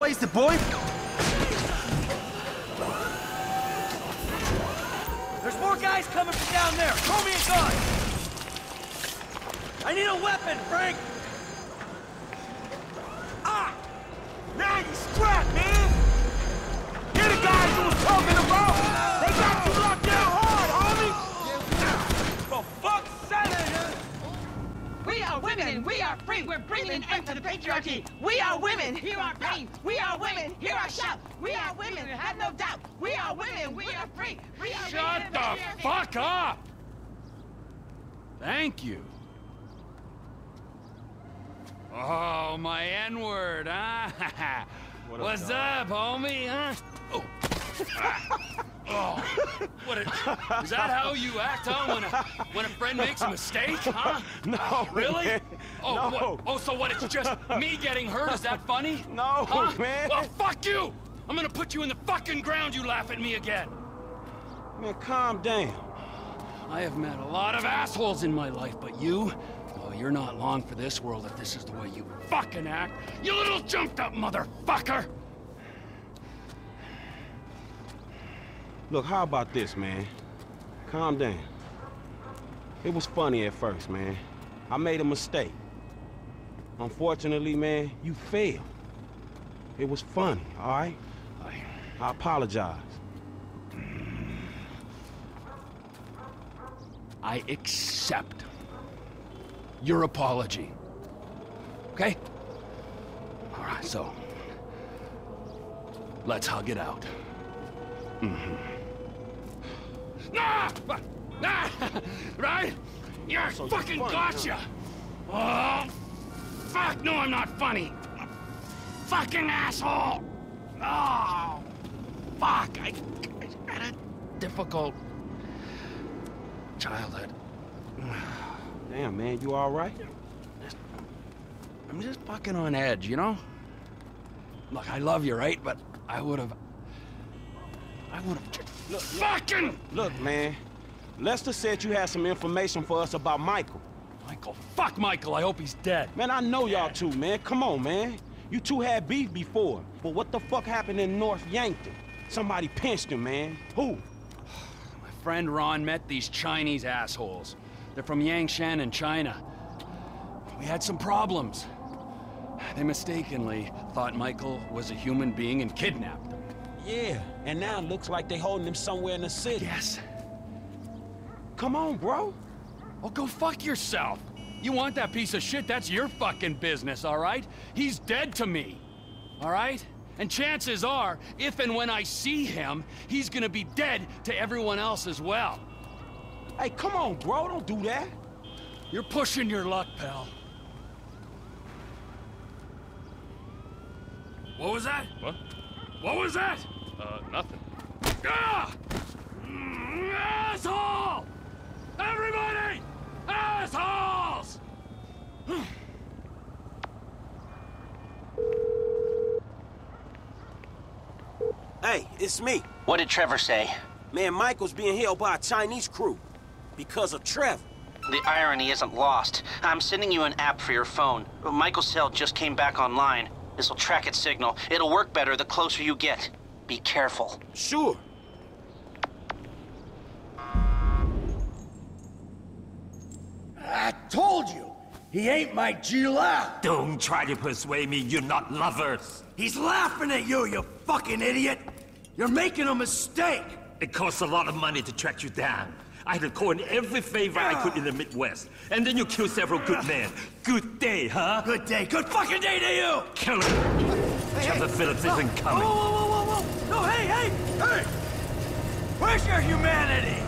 Wasted, boy. There's more guys coming from down there. Throw me a gun. I need a weapon, Frank. Ah! Now you strapped, man! You're the guys who was talking about! They got you locked down hard, homie! For fuck's sake! We are women. We are free. We're bringing an end to the patriarchy. We are women. Hear our pain. We are women. Hear our shout. We are women. Have no doubt. We are women. We are free. We are Shut women. the We are free. fuck up! Thank you. Oh, my N-word, huh? What's up, homie, huh? Oh. Ah. Oh. What a, is that how you act, huh, when a, when a friend makes a mistake, huh? No, Really? man. Oh, no. what? oh, so what, it's just me getting hurt? Is that funny? No, huh? man. Well, fuck you! I'm gonna put you in the fucking ground, you laugh at me again! Man, calm down. I have met a lot of assholes in my life, but you? Oh, you're not long for this world if this is the way you fucking act. You little jumped up motherfucker! Look, how about this, man? Calm down. It was funny at first, man. I made a mistake. Unfortunately, man, you failed. It was funny, all right? I... Apologize. I accept your apology. Okay? All right, so... Let's hug it out. Mm-hmm. Ah! Ah! Right? You're So fucking funny, gotcha! Oh, fuck! No, I'm not funny! Fucking asshole! Oh, fuck! I, I had a difficult childhood. Damn, man, you all right? I'm just fucking on edge, you know? Look, I love you, right? But I would have... I would have just... Look, Fucking... Look, man. Lester said you had some information for us about Michael. Michael, fuck Michael, I hope he's dead. Man, I know y'all two, man. Come on, man. You two had beef before. But what the fuck happened in North Yankton? Somebody pinched him, man. Who? My friend Ron met these Chinese assholes. They're from Yangshan in China. We had some problems. They mistakenly thought Michael was a human being and kidnapped him. Yeah, and now it looks like they holding him somewhere in the city. Yes. Come on, bro. Well, go fuck yourself. You want that piece of shit, that's your fucking business, all right? He's dead to me, all right? And chances are, if and when I see him, he's gonna be dead to everyone else as well. Hey, come on, bro. Don't do that. You're pushing your luck, pal. What was that? What? What was that? Uh, nothing. Ah! Mm, Asshole! Everybody! Assholes! Hey, it's me. What did Trevor say? Man, Michael's being held by a Chinese crew. Because of Trevor. The irony isn't lost. I'm sending you an app for your phone. Michael's cell just came back online. This'll track its signal. It'll work better the closer you get. Be careful. Sure. I told you, he ain't my Gila. Don't try to persuade me you're not lovers. He's laughing at you, you fucking idiot. You're making a mistake. It costs a lot of money to track you down. I had to call in every favor I could in the Midwest. And then you kill several good men. Good day, huh? Good day, good fucking day to you. Kill him. Trevor Phillips isn't Whoa, coming. whoa, whoa, whoa, whoa. No, hey, hey, hey. Where's your humanity?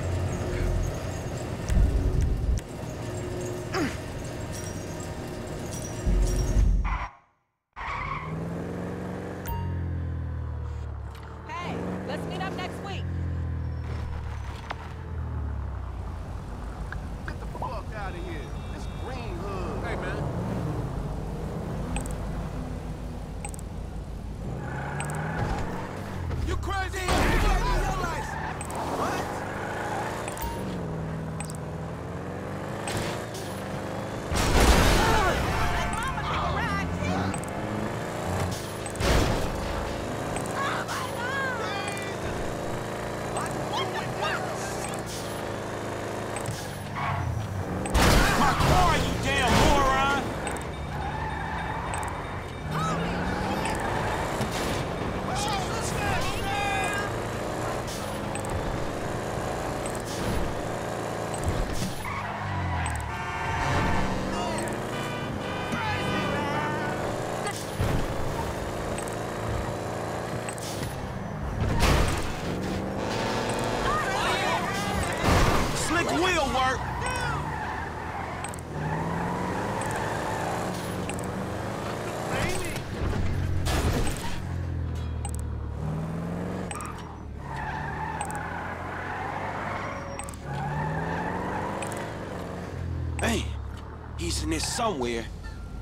Keys in this somewhere.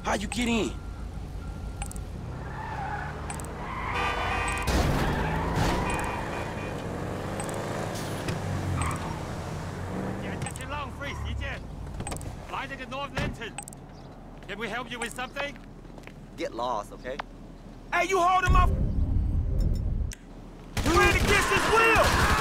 How you get in? Long freeze, he said. Light at the North Lenton. Can we help you with something? Get lost, okay? Hey, you hold him up! You ran against his will!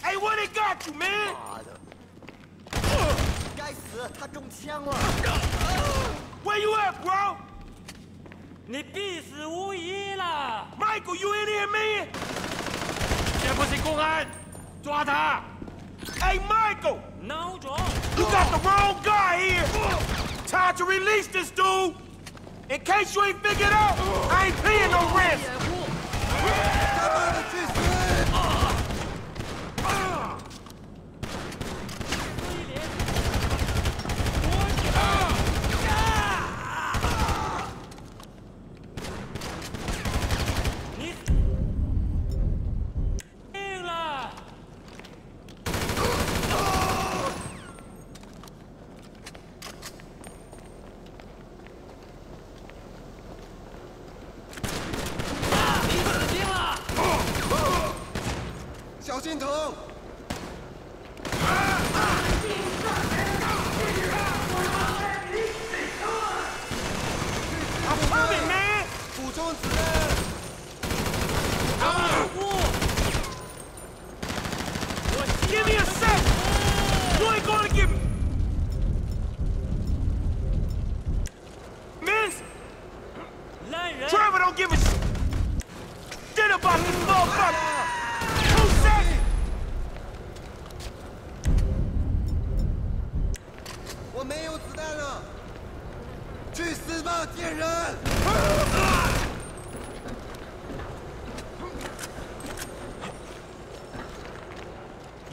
Hey, what they got you, man? 妈的！该死，他中枪了！ Where you at, bro? 你必死无疑了！ Michael, you in here, man? 这不是公安，抓他！ Hey, Michael! 孬种！ You got the wrong guy here! Time to release this dude! In case you ain't figured out, I ain't paying no rent! 他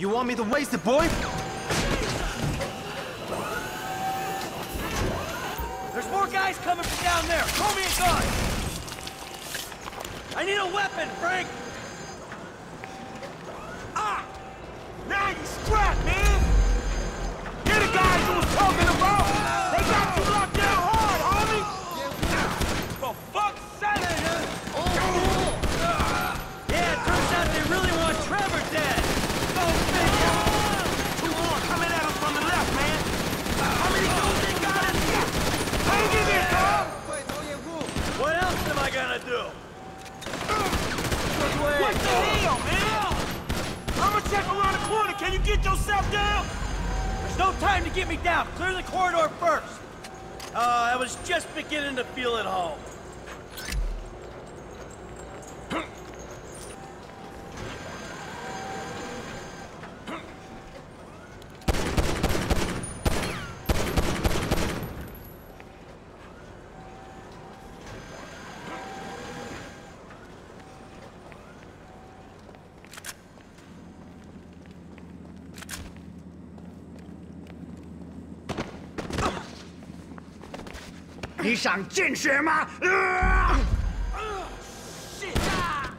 You want me to waste it, boy? There's more guys coming from down there! Call me a gun! I need a weapon, Frank! Ah! Now you strapped, man! The guys you was talking about!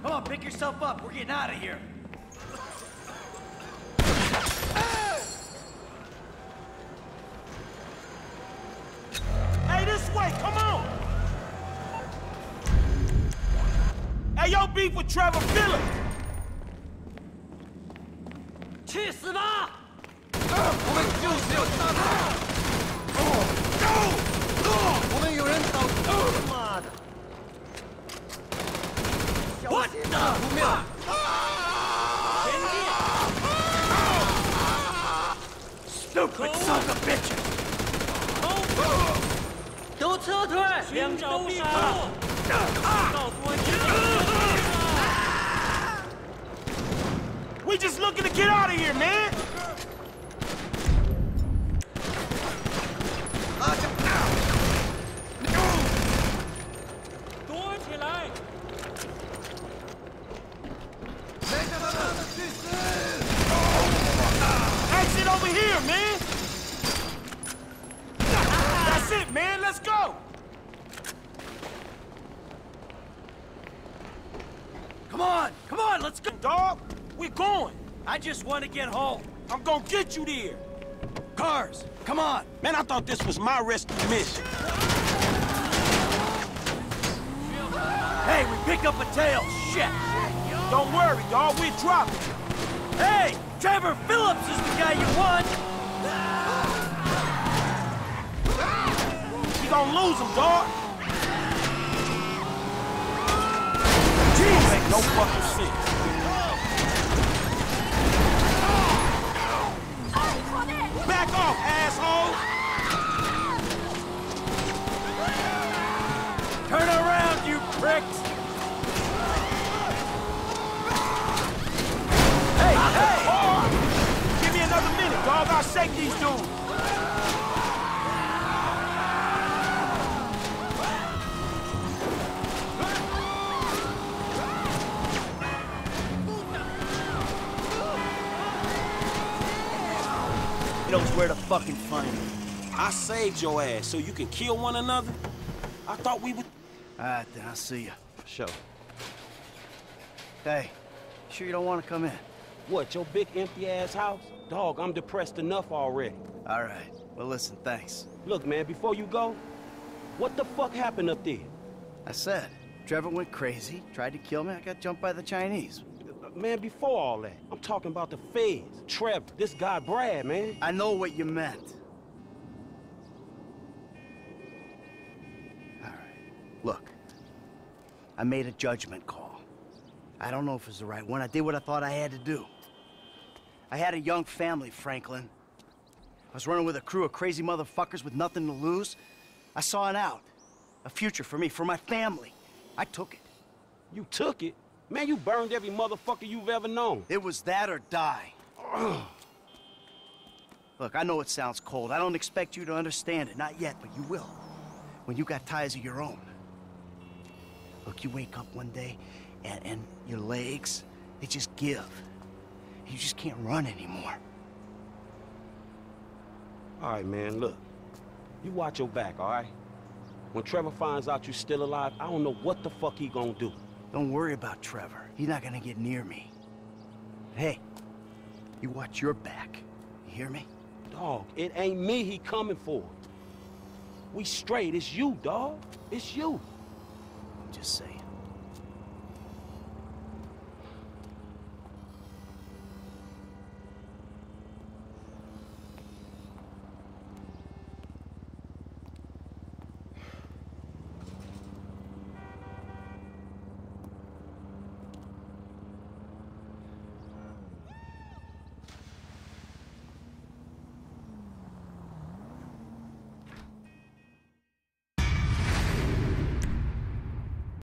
Come on, pick yourself up. We're getting out of here. Hey, this way, come on! Hey, yo, beef with Trevor Phillips! 去死吧！我们就是要 We're going. I just want to get home. I'm gonna get you there. Cars, come on! Man, I thought this was my rescue mission. Hey, we pick up a tail! Shit! Don't worry, dog. We're dropping. Hey! Trevor Phillips is the guy you want! We gonna lose him, dog. Jeez, make no fucking sense. Back off, asshole! Turn around, you pricks! Hey, hey! Give me another minute, dog. I'll shake these dudes. Knows where to fucking find me. I saved your ass so you can kill one another. I thought we would. Alright, then, I'll see you. For sure. Hey, sure you don't want to come in? What, your big empty ass house? Dog, I'm depressed enough already. Alright. Well, listen, thanks. Look, man, before you go, what the fuck happened up there? I said, Trevor went crazy, tried to kill me, I got jumped by the Chinese. Uh, man, before all that, I'm talking about the feds. Trevor, this guy Brad, man. I know what you meant. Alright. Look, I made a judgment call. I don't know if it's the right one. I did what I thought I had to do. I had a young family, Franklin. I was running with a crew of crazy motherfuckers with nothing to lose. I saw an out. A future for me, for my family. I took it. You took it? Man, you burned every motherfucker you've ever known. It was that or die. Look, I know it sounds cold. I don't expect you to understand it. Not yet, but you will. When you got ties of your own. Look, you wake up one day and, and your legs, they just give. You just can't run anymore. All right, man, look. You watch your back, all right? When Trevor finds out you're still alive, I don't know what the fuck he gonna do. Don't worry about Trevor. He's not gonna get near me. Hey, you watch your back. You hear me? Dog, it ain't me he coming for. We straight. It's you, dog. It's you. I'm just saying.